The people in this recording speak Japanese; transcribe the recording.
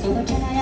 そのキャラ